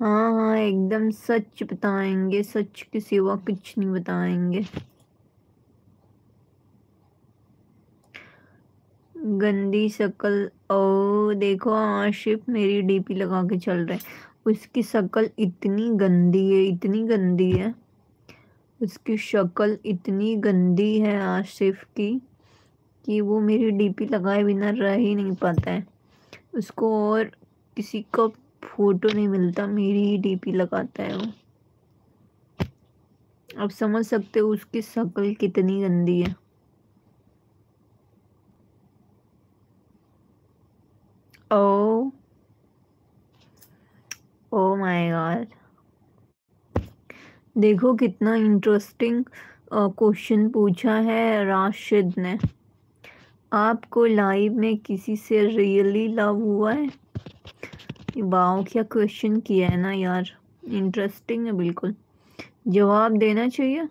हाँ हाँ एकदम सच बताएँगे, सच के सिवा कुछ नहीं बताएँगे। गंदी शक्ल ओ देखो आशिफ मेरी डीपी लगा के चल रहे उसकी शक्ल इतनी गंदी है, इतनी गंदी है। उसकी शक्ल इतनी गंदी है आशिफ की, कि वो मेरी डीपी लगाए बिना रह ही नहीं पाता है। उसको और किसी का फ़ोटो नहीं मिलता, मेरी ही डीपी लगाता है वो। अब समझ सकते हो उसकी शक्ल कितनी गंदी है। ओ ओ माय गॉड देखो कितना इंटरेस्टिंग क्वेश्चन पूछा है राशिद ने। आपको लाइव में किसी से रियली लव हुआ है? वाह क्या क्वेश्चन किया है ना यार? इंटरेस्टिंग है बिल्कुल। जवाब देना चाहिए?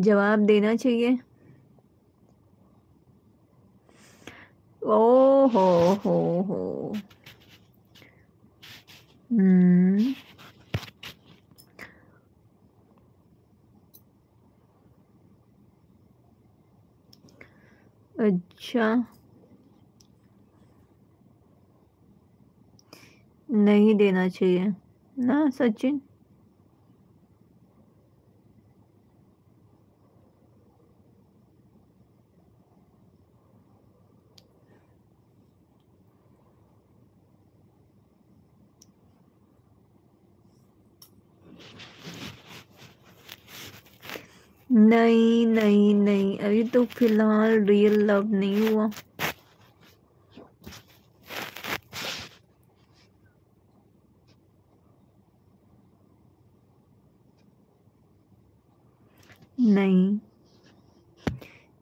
जवाब देना चाहिए ओ हो हो हो हम्म अच्छा। नहीं देना चाहिए। ना सचिन? नहीं नहीं नहीं, अभी तो फ़िलहाल रियल लव नहीं हुआ। नहीं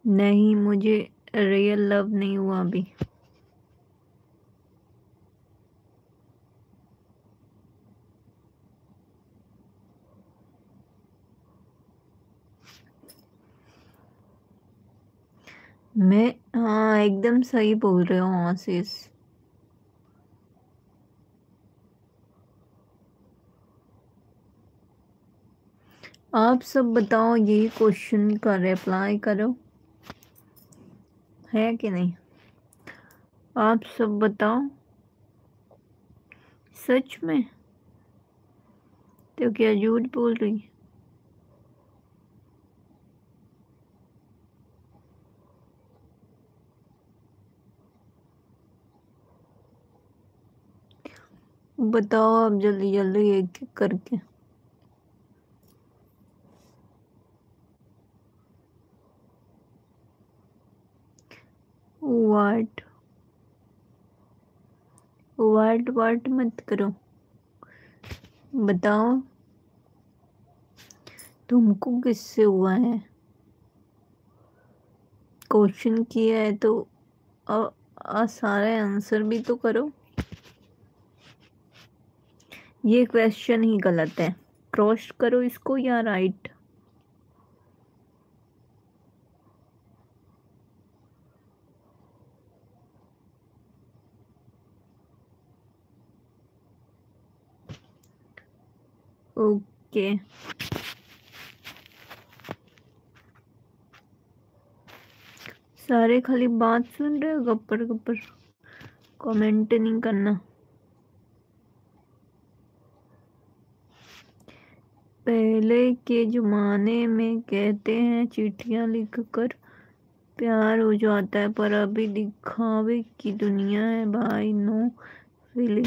नहीं, मुझे रियल लव नहीं हुआ अभी। मैं हाँ एकदम सही बोल रहे हो आशीष। आप सब बताओ, यही क्वेश्चन का रिप्लाई करो है कि नहीं? आप सब बताओ। सच में? तो क्या झूठ बोल रही? बताओ आप जल्दी जल्दी एक एक करके। वाट वाट वाट मत करो। बताओ। तुमको किससे हुआ है? क्वेश्चन किया है तो आ, आ सारे आंसर भी तो करो। ये क्वेश्चन ही गलत है। क्रॉस करो इसको या राइट ओके सारे खाली बात सुन रहे हो? गप्पर गप्पर कमेंट नहीं करना। पहले के ज़माने में कहते हैं, चिट्ठियाँ लिखकर प्यार हो जाता है, पर अभी दिखावे की दुनिया है भाई, no feeling.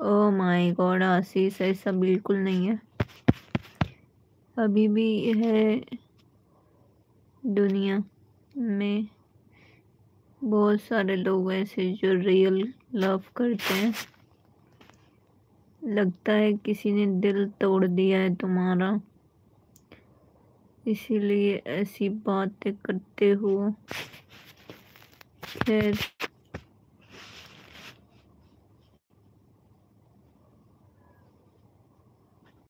Oh my god, Ashish, ऐसा बिल्कुल नहीं है। अभी भी है दुनिया में बहुत सारे लोग ऐसे जो रियल लव करते हैं। लगता है किसी ने दिल तोड़ दिया है तुम्हारा। इसीलिए ऐसी बातें करते हो। खैर।